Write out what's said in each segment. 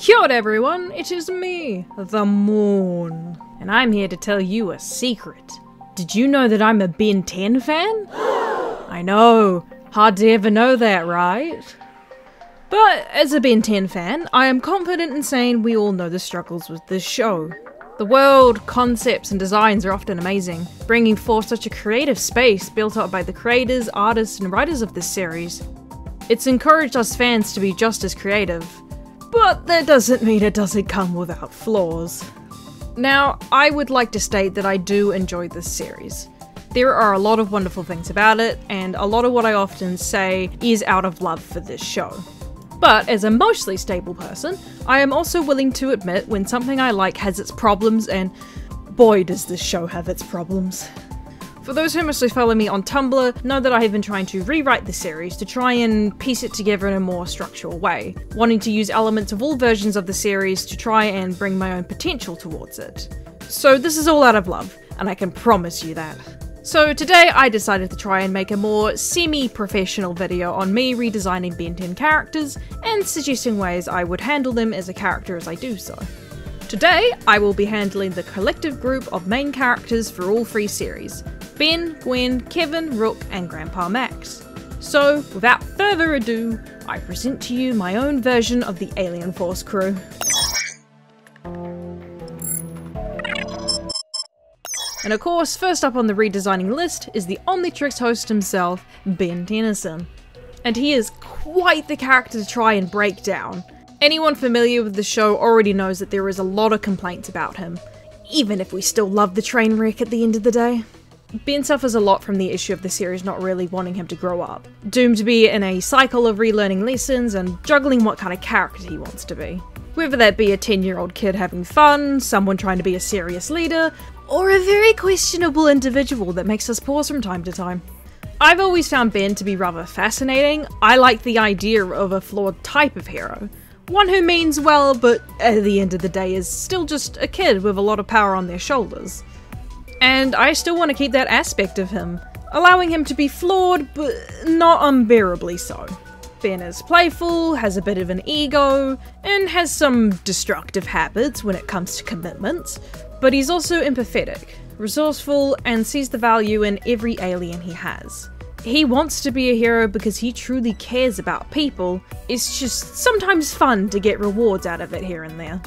Kia everyone, it is me, the Moon, and I'm here to tell you a secret. Did you know that I'm a Ben 10 fan? I know, hard to ever know that, right? But as a Ben 10 fan, I am confident in saying we all know the struggles with this show. The world, concepts, and designs are often amazing, bringing forth such a creative space built up by the creators, artists, and writers of this series. It's encouraged us fans to be just as creative, but that doesn't mean it doesn't come without flaws. Now, I would like to state that I do enjoy this series. There are a lot of wonderful things about it, and a lot of what I often say is out of love for this show. But as a mostly stable person, I am also willing to admit when something I like has its problems, and boy does this show have its problems. For those who mostly follow me on Tumblr, know that I have been trying to rewrite the series to try and piece it together in a more structural way, wanting to use elements of all versions of the series to try and bring my own potential towards it. So this is all out of love, and I can promise you that. So today I decided to try and make a more semi-professional video on me redesigning Ben 10 characters and suggesting ways I would handle them as a character as I do so. Today, I will be handling the collective group of main characters for all three series, Ben, Gwen, Kevin, Rook, and Grandpa Max. So, without further ado, I present to you my own version of the Alien Force crew. And of course, first up on the redesigning list is the Omnitrix host himself, Ben Tennyson. And he is quite the character to try and break down. Anyone familiar with the show already knows that there is a lot of complaints about him, even if we still love the train wreck at the end of the day. Ben suffers a lot from the issue of the series not really wanting him to grow up, doomed to be in a cycle of relearning lessons and juggling what kind of character he wants to be. Whether that be a 10 year old kid having fun, someone trying to be a serious leader, or a very questionable individual that makes us pause from time to time. I've always found Ben to be rather fascinating. I like the idea of a flawed type of hero. One who means well, but at the end of the day is still just a kid with a lot of power on their shoulders. And I still want to keep that aspect of him, allowing him to be flawed, but not unbearably so. Ben is playful, has a bit of an ego, and has some destructive habits when it comes to commitments, but he's also empathetic, resourceful, and sees the value in every alien he has. He wants to be a hero because he truly cares about people, it's just sometimes fun to get rewards out of it here and there.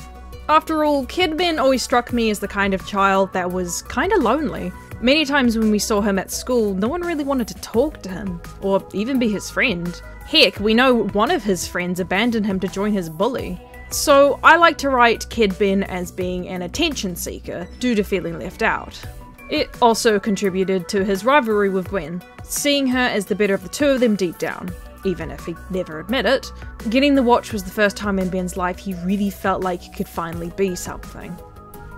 After all, Kid Ben always struck me as the kind of child that was kinda lonely. Many times when we saw him at school, no one really wanted to talk to him, or even be his friend. Heck, we know one of his friends abandoned him to join his bully. So I like to write Kid Ben as being an attention seeker due to feeling left out. It also contributed to his rivalry with Gwen, seeing her as the better of the two of them deep down even if he'd never admit it. Getting the watch was the first time in Ben's life he really felt like he could finally be something.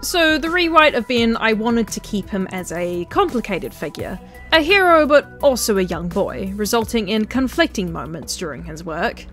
So, the rewrite of Ben, I wanted to keep him as a complicated figure. A hero, but also a young boy, resulting in conflicting moments during his work.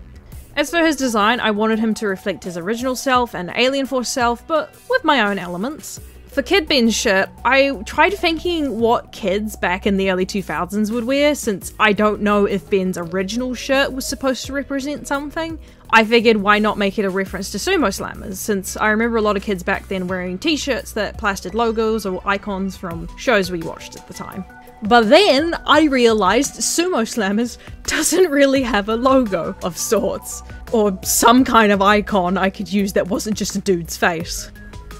As for his design, I wanted him to reflect his original self and Alien Force self, but with my own elements. For Kid Ben's shirt, I tried thinking what kids back in the early 2000s would wear, since I don't know if Ben's original shirt was supposed to represent something. I figured why not make it a reference to sumo slammers, since I remember a lot of kids back then wearing t shirts that plastered logos or icons from shows we watched at the time. But then I realized Sumo Slammers doesn't really have a logo of sorts, or some kind of icon I could use that wasn't just a dude's face.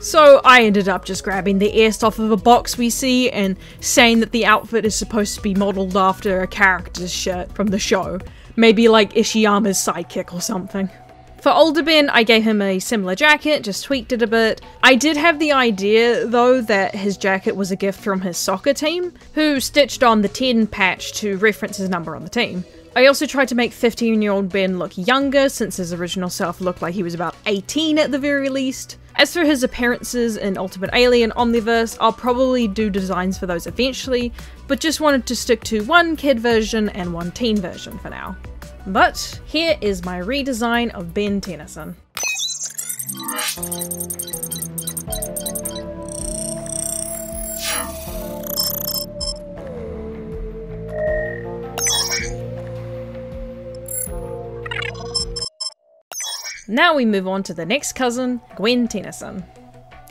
So I ended up just grabbing the ears off of a box we see and saying that the outfit is supposed to be modelled after a character's shirt from the show. Maybe like Ishiyama's sidekick or something. For older Ben, I gave him a similar jacket, just tweaked it a bit. I did have the idea, though, that his jacket was a gift from his soccer team, who stitched on the 10 patch to reference his number on the team. I also tried to make 15 year old Ben look younger, since his original self looked like he was about 18 at the very least. As for his appearances in Ultimate Alien Omniverse, I'll probably do designs for those eventually, but just wanted to stick to one kid version and one teen version for now. But here is my redesign of Ben Tennyson. Now we move on to the next cousin, Gwen Tennyson.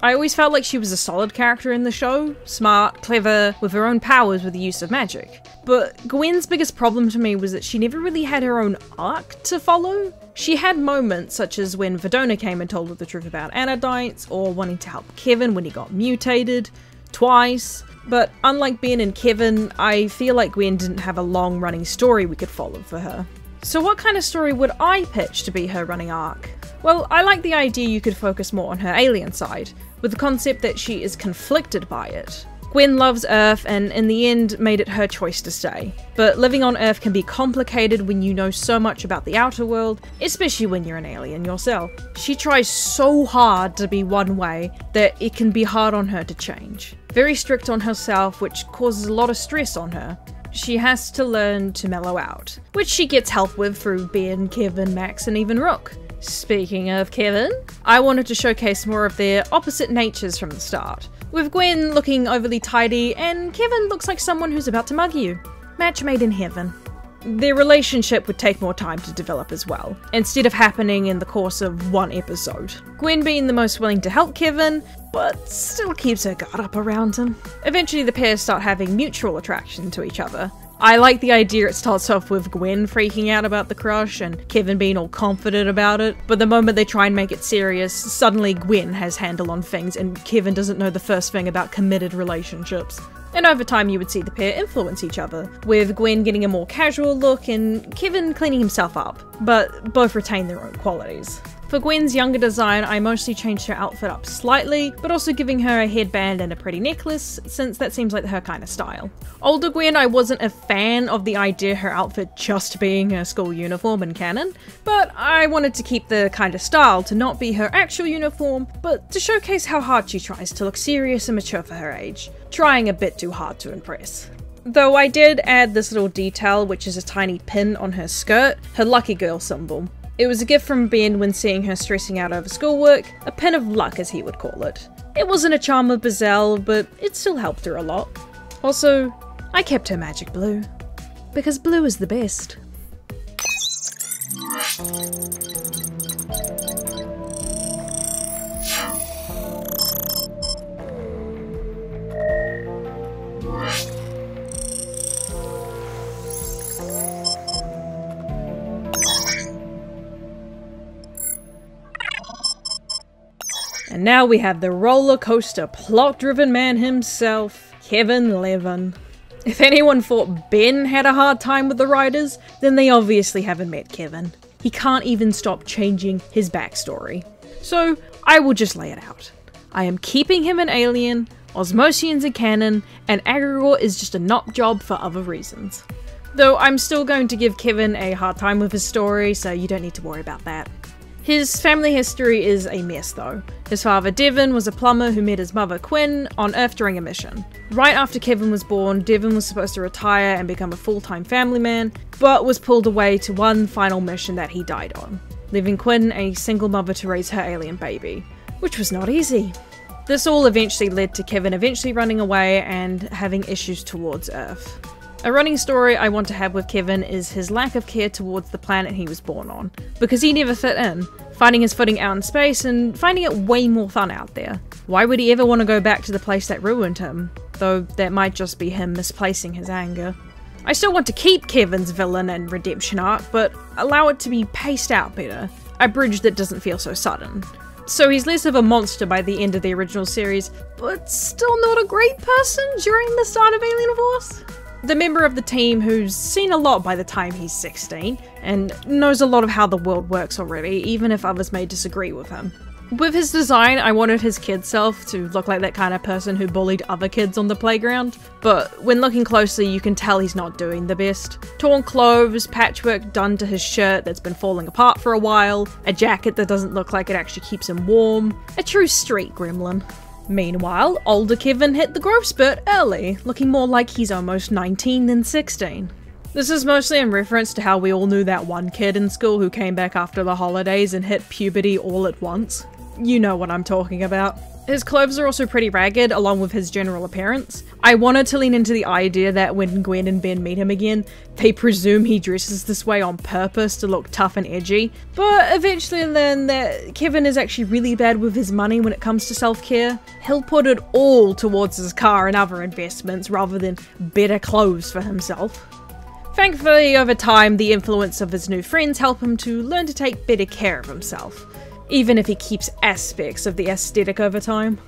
I always felt like she was a solid character in the show, smart, clever, with her own powers with the use of magic. But Gwen's biggest problem to me was that she never really had her own arc to follow. She had moments such as when Verdona came and told her the truth about Anodites, or wanting to help Kevin when he got mutated, twice. But unlike Ben and Kevin, I feel like Gwen didn't have a long running story we could follow for her. So what kind of story would I pitch to be her running arc? Well, I like the idea you could focus more on her alien side, with the concept that she is conflicted by it. Gwen loves Earth and in the end made it her choice to stay. But living on Earth can be complicated when you know so much about the outer world, especially when you're an alien yourself. She tries so hard to be one way that it can be hard on her to change. Very strict on herself, which causes a lot of stress on her she has to learn to mellow out, which she gets help with through Ben, Kevin, Max, and even Rook. Speaking of Kevin, I wanted to showcase more of their opposite natures from the start, with Gwen looking overly tidy and Kevin looks like someone who's about to mug you. Match made in heaven. Their relationship would take more time to develop as well, instead of happening in the course of one episode. Gwen being the most willing to help Kevin, but still keeps her guard up around him. Eventually, the pair start having mutual attraction to each other. I like the idea it starts off with Gwen freaking out about the crush and Kevin being all confident about it, but the moment they try and make it serious, suddenly Gwen has handle on things and Kevin doesn't know the first thing about committed relationships. And over time, you would see the pair influence each other, with Gwen getting a more casual look and Kevin cleaning himself up, but both retain their own qualities. For Gwen's younger design, I mostly changed her outfit up slightly, but also giving her a headband and a pretty necklace, since that seems like her kind of style. Older Gwen, I wasn't a fan of the idea her outfit just being her school uniform in canon, but I wanted to keep the kind of style to not be her actual uniform, but to showcase how hard she tries to look serious and mature for her age, trying a bit too hard to impress. Though I did add this little detail, which is a tiny pin on her skirt, her lucky girl symbol. It was a gift from Ben when seeing her stressing out over schoolwork, a pin of luck as he would call it. It wasn't a charm of Bezel, but it still helped her a lot. Also, I kept her magic blue. Because blue is the best. And now we have the roller coaster plot driven man himself, Kevin Levin. If anyone thought Ben had a hard time with the writers, then they obviously haven't met Kevin. He can't even stop changing his backstory. So I will just lay it out. I am keeping him an alien, Osmosian's a canon, and Aggregor is just a knock job for other reasons. Though I'm still going to give Kevin a hard time with his story, so you don't need to worry about that. His family history is a mess though. His father Devin was a plumber who met his mother Quinn on Earth during a mission. Right after Kevin was born, Devin was supposed to retire and become a full-time family man, but was pulled away to one final mission that he died on, leaving Quinn a single mother to raise her alien baby, which was not easy. This all eventually led to Kevin eventually running away and having issues towards Earth. A running story I want to have with Kevin is his lack of care towards the planet he was born on, because he never fit in, finding his footing out in space and finding it way more fun out there. Why would he ever want to go back to the place that ruined him? Though that might just be him misplacing his anger. I still want to keep Kevin's villain and redemption arc, but allow it to be paced out better. A bridge that doesn't feel so sudden. So he's less of a monster by the end of the original series, but still not a great person during the start of Alien Force? The member of the team who's seen a lot by the time he's 16 and knows a lot of how the world works already, even if others may disagree with him. With his design, I wanted his kid self to look like that kind of person who bullied other kids on the playground, but when looking closely, you can tell he's not doing the best. Torn clothes, patchwork done to his shirt that's been falling apart for a while, a jacket that doesn't look like it actually keeps him warm, a true street gremlin. Meanwhile, older Kevin hit the growth spurt early, looking more like he's almost 19 than 16. This is mostly in reference to how we all knew that one kid in school who came back after the holidays and hit puberty all at once. You know what I'm talking about. His clothes are also pretty ragged, along with his general appearance. I wanted to lean into the idea that when Gwen and Ben meet him again, they presume he dresses this way on purpose to look tough and edgy, but eventually learn that Kevin is actually really bad with his money when it comes to self-care. He'll put it all towards his car and other investments rather than better clothes for himself. Thankfully, over time, the influence of his new friends help him to learn to take better care of himself even if he keeps aspects of the aesthetic over time.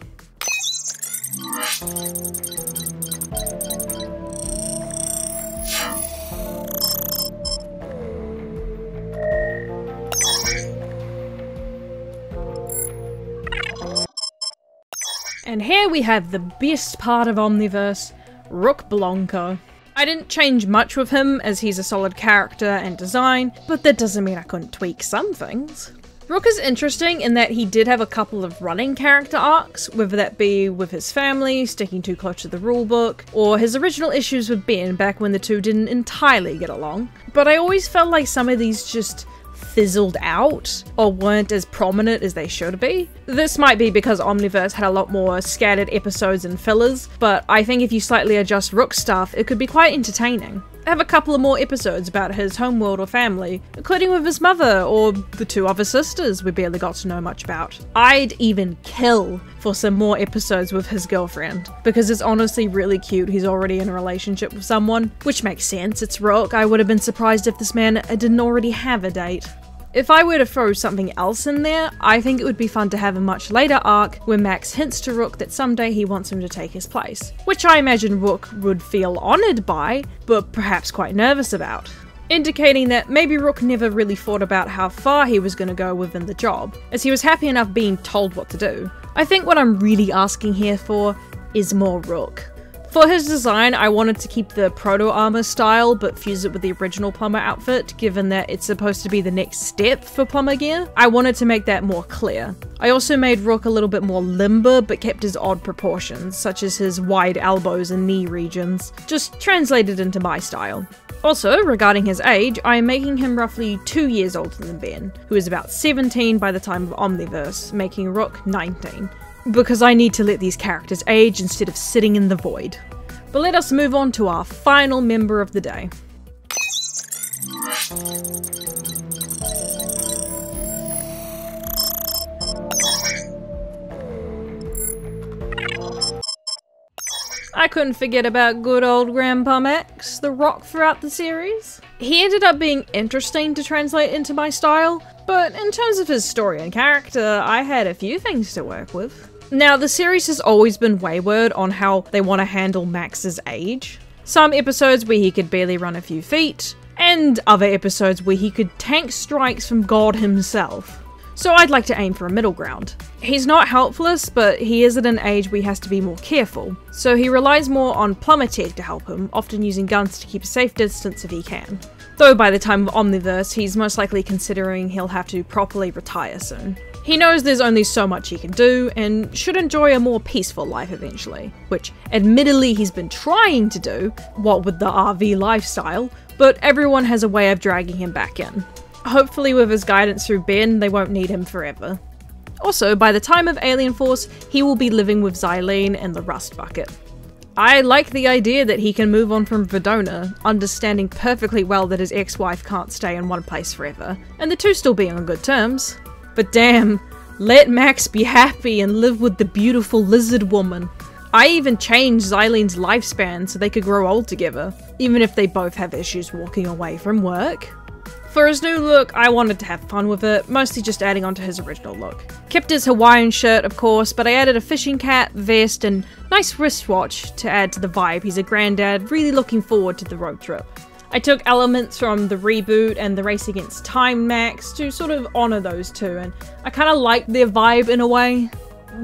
And here we have the best part of Omniverse, Rook Blonko. I didn't change much with him as he's a solid character and design, but that doesn't mean I couldn't tweak some things. Rook is interesting in that he did have a couple of running character arcs, whether that be with his family, sticking too close to the rulebook, or his original issues with Ben back when the two didn't entirely get along. But I always felt like some of these just fizzled out or weren't as prominent as they should be. This might be because Omniverse had a lot more scattered episodes and fillers, but I think if you slightly adjust Rook stuff, it could be quite entertaining have a couple of more episodes about his homeworld or family, including with his mother or the two other sisters we barely got to know much about. I'd even kill for some more episodes with his girlfriend, because it's honestly really cute he's already in a relationship with someone, which makes sense, it's Rook, I would have been surprised if this man didn't already have a date. If I were to throw something else in there, I think it would be fun to have a much later arc where Max hints to Rook that someday he wants him to take his place, which I imagine Rook would feel honoured by, but perhaps quite nervous about. Indicating that maybe Rook never really thought about how far he was going to go within the job, as he was happy enough being told what to do. I think what I'm really asking here for is more Rook. For his design, I wanted to keep the proto armor style, but fuse it with the original plumber outfit, given that it's supposed to be the next step for plumber gear. I wanted to make that more clear. I also made Rook a little bit more limber, but kept his odd proportions, such as his wide elbows and knee regions, just translated into my style. Also, regarding his age, I am making him roughly two years older than Ben, who is about 17 by the time of Omniverse, making Rook 19 because I need to let these characters age instead of sitting in the void. But let us move on to our final member of the day. I couldn't forget about good old Grandpa Max, the rock throughout the series. He ended up being interesting to translate into my style, but in terms of his story and character, I had a few things to work with. Now, the series has always been wayward on how they want to handle Max's age. Some episodes where he could barely run a few feet, and other episodes where he could tank strikes from God himself. So I'd like to aim for a middle ground. He's not helpless, but he is at an age where he has to be more careful, so he relies more on plumber tech to help him, often using guns to keep a safe distance if he can. Though by the time of Omniverse, he's most likely considering he'll have to properly retire soon. He knows there's only so much he can do, and should enjoy a more peaceful life eventually, which admittedly he's been trying to do, what with the RV lifestyle, but everyone has a way of dragging him back in. Hopefully with his guidance through Ben, they won't need him forever. Also, by the time of Alien Force, he will be living with Xylene and the Rust Bucket. I like the idea that he can move on from Verdona, understanding perfectly well that his ex-wife can't stay in one place forever, and the two still being on good terms. But damn, let Max be happy and live with the beautiful lizard woman. I even changed Xylene's lifespan so they could grow old together, even if they both have issues walking away from work. For his new look, I wanted to have fun with it, mostly just adding on to his original look. Kept his Hawaiian shirt, of course, but I added a fishing cap, vest, and nice wristwatch to add to the vibe. He's a granddad, really looking forward to the road trip. I took elements from the reboot and the Race Against Time Max to sort of honour those two, and I kind of like their vibe in a way.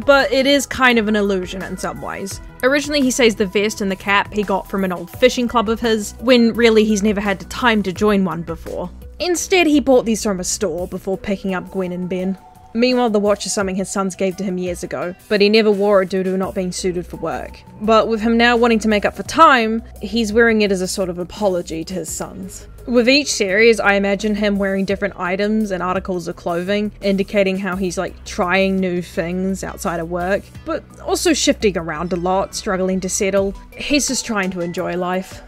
But it is kind of an illusion in some ways. Originally, he says the vest and the cap he got from an old fishing club of his, when really he's never had the time to join one before. Instead, he bought these from a store before picking up Gwen and Ben. Meanwhile, the watch is something his sons gave to him years ago, but he never wore it due to not being suited for work. But with him now wanting to make up for time, he's wearing it as a sort of apology to his sons. With each series, I imagine him wearing different items and articles of clothing, indicating how he's like trying new things outside of work, but also shifting around a lot, struggling to settle. He's just trying to enjoy life.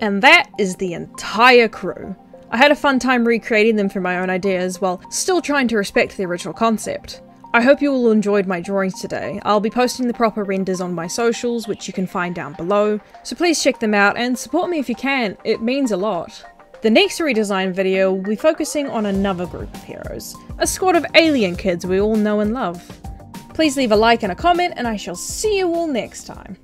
And that is the entire crew. I had a fun time recreating them from my own ideas while still trying to respect the original concept. I hope you all enjoyed my drawings today. I'll be posting the proper renders on my socials, which you can find down below, so please check them out and support me if you can, it means a lot. The next redesign video will be focusing on another group of heroes, a squad of alien kids we all know and love. Please leave a like and a comment, and I shall see you all next time.